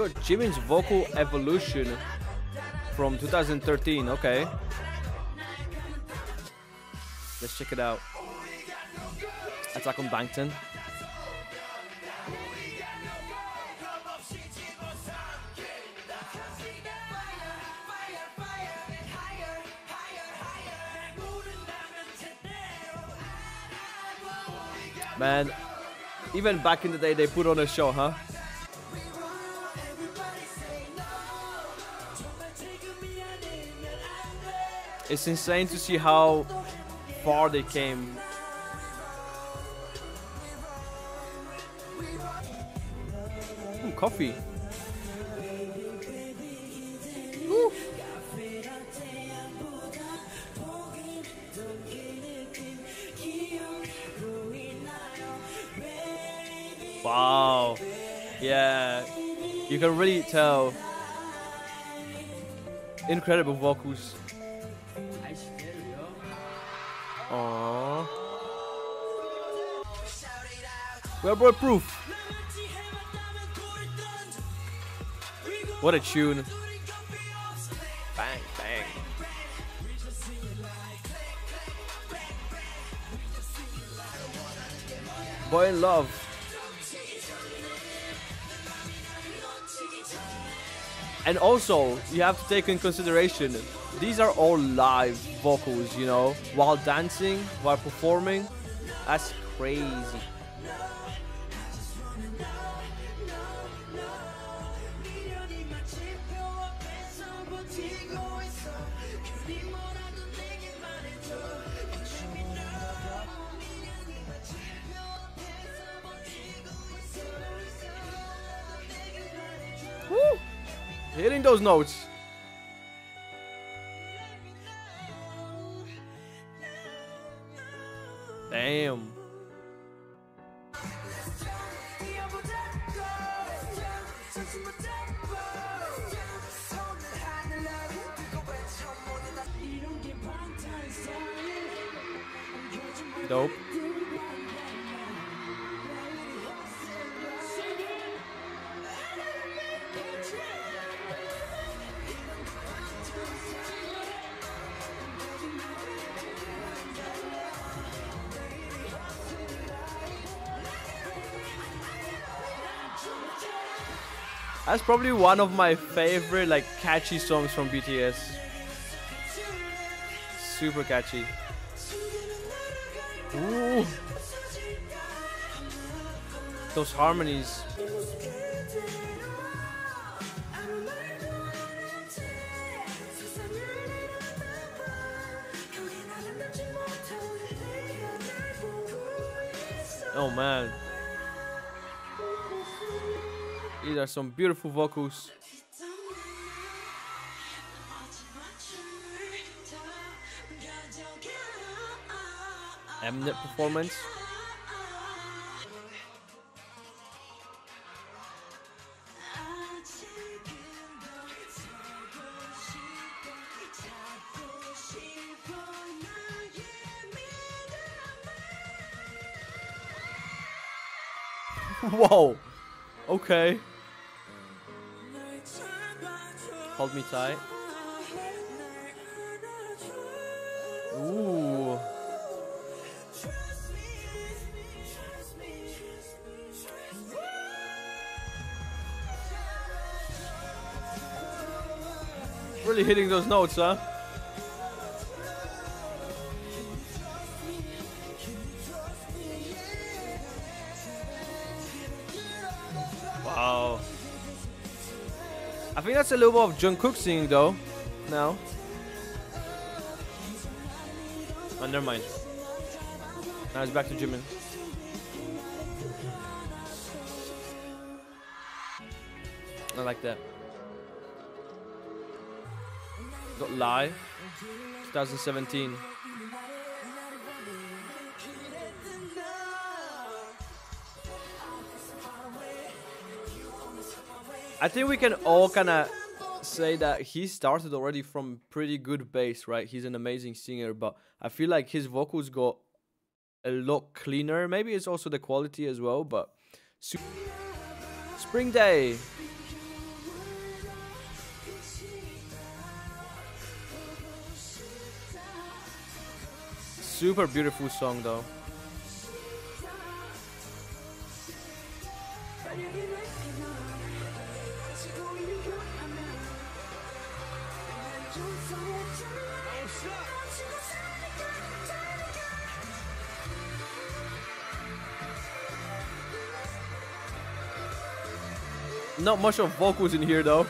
Got Jimin's vocal evolution from 2013. Okay. Let's check it out. Attack on Bangtan. Man, even back in the day, they put on a show, huh? It's insane to see how far they came. Ooh, coffee. Wow. Yeah. You can really tell. Incredible vocals. Aww. Well, bro, proof. What a tune. Bang, bang. Boy in love. And also, you have to take in consideration, these are all live vocals, you know, while dancing, while performing. That's crazy. Hitting those notes. Dope. That's probably one of my favorite like catchy songs from BTS. Super catchy. Ooh. Those harmonies. Oh man. These are some beautiful vocals. Mnet performance. Whoa. Okay. Hold me tight. Ooh. Really hitting those notes, huh? Wow. I think that's a little bit of Jungkook singing though. Now. Oh, never mind. Now it's back to Jimin. I like that. Got Live 2017. I think we can all kind of say that he started already from pretty good base, right? He's an amazing singer, but I feel like his vocals got a lot cleaner. Maybe it's also the quality as well, but Spring Day. Super beautiful song though. Not much of vocals in here though.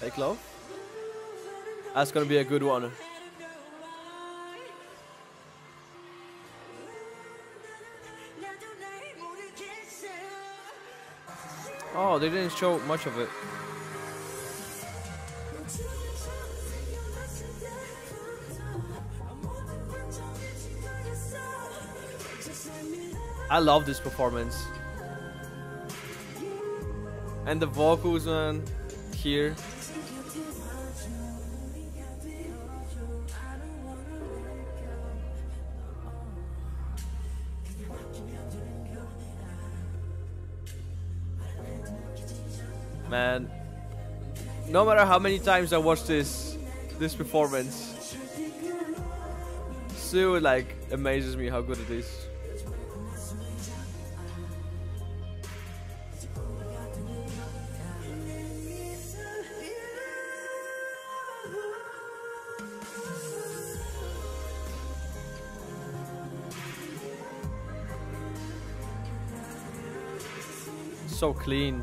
Fake Love. That's gonna be a good one. Oh, they didn't show much of it. I love this performance. And the vocals, man, here. Man, no matter how many times I watch this this performance, still like amazes me how good it is. So clean.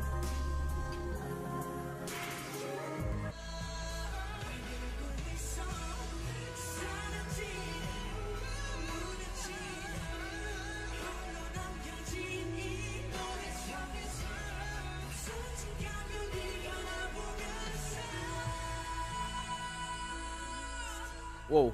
Whoa.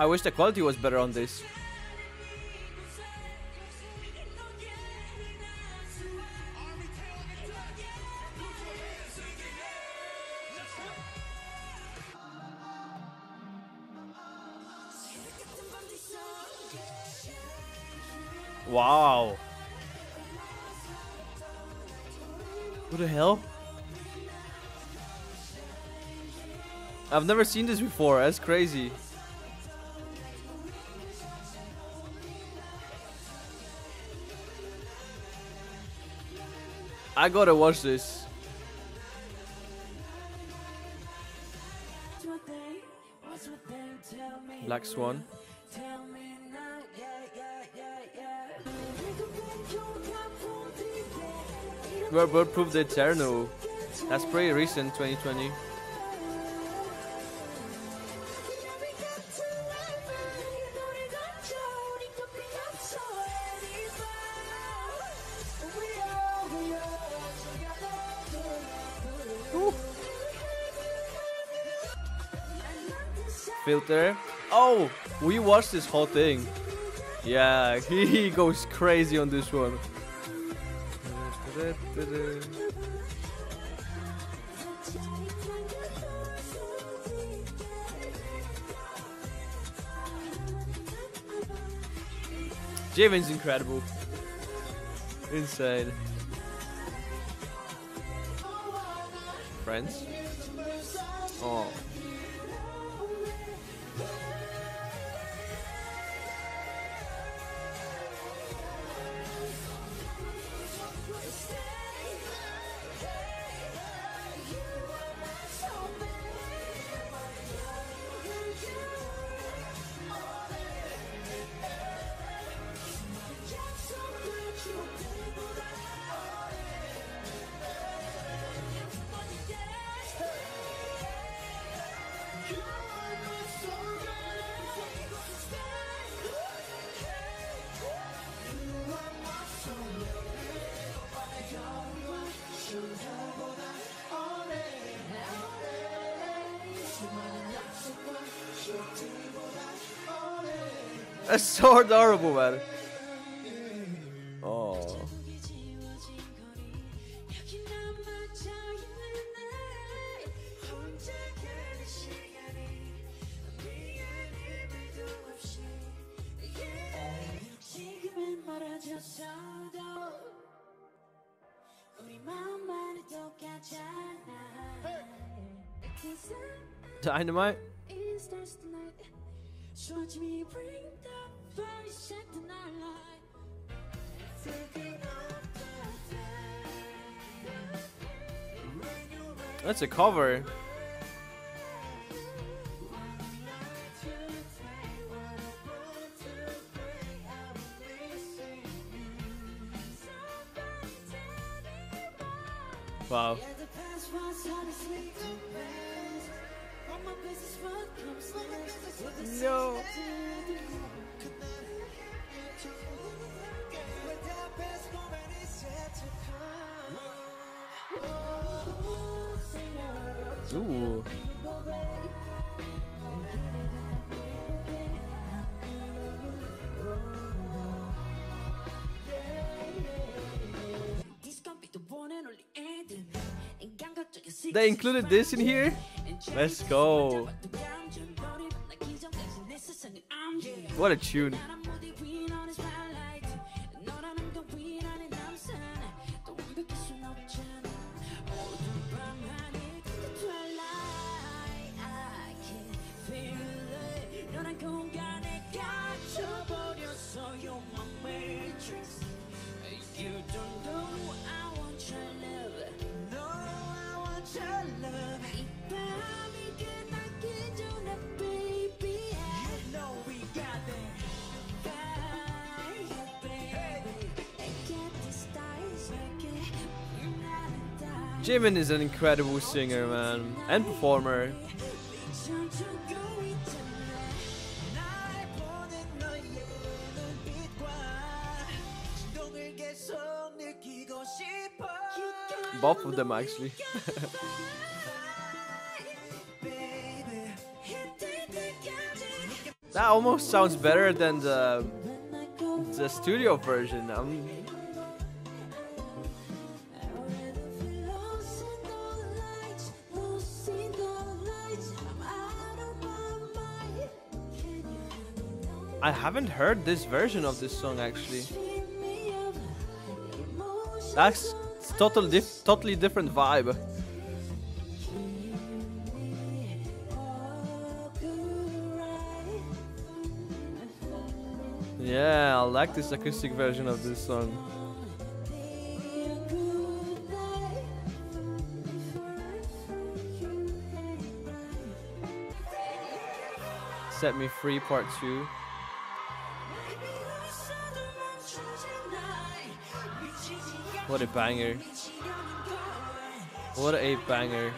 I wish the quality was better on this. Wow. What the hell? I've never seen this before. That's crazy. I gotta watch this. Black Swan. We're Bulletproof the Eternal. That's pretty recent, 2020. Filter. Oh, we watched this whole thing. Yeah, he goes crazy on this one. Jimin's incredible. Insane. Friends? Oh. That's so adorable, man. Oh. Dynamite? That's a cover. Wow. No. Ooh. They included this in here? Let's go. What a tune. Jimin is an incredible singer, man, and performer. Both of them, actually. that almost sounds better than the the studio version. I'm I haven't heard this version of this song actually. That's totally dif totally different vibe. Yeah, I like this acoustic version of this song. Set Me Free Part 2. What a banger. What a banger.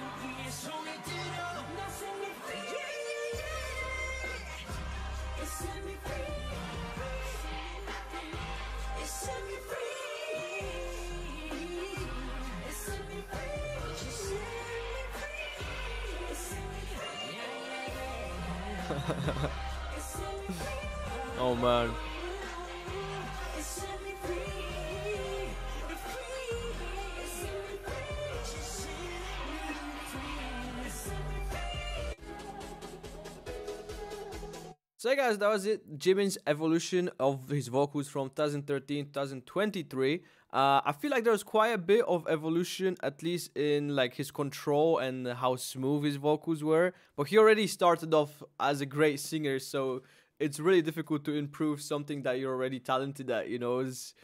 oh man. So yeah, guys, that was it. Jimin's evolution of his vocals from 2013 2023. Uh, I feel like there was quite a bit of evolution, at least in like his control and how smooth his vocals were. But he already started off as a great singer, so it's really difficult to improve something that you're already talented at. You know, it's,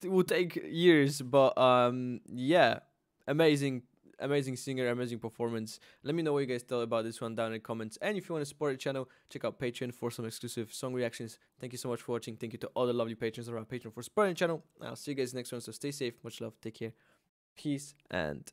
it will take years, but um, yeah, amazing amazing singer, amazing performance. Let me know what you guys thought about this one down in the comments. And if you want to support the channel, check out Patreon for some exclusive song reactions. Thank you so much for watching. Thank you to all the lovely patrons around Patreon for supporting the channel. I'll see you guys next one. So stay safe, much love, take care, peace, and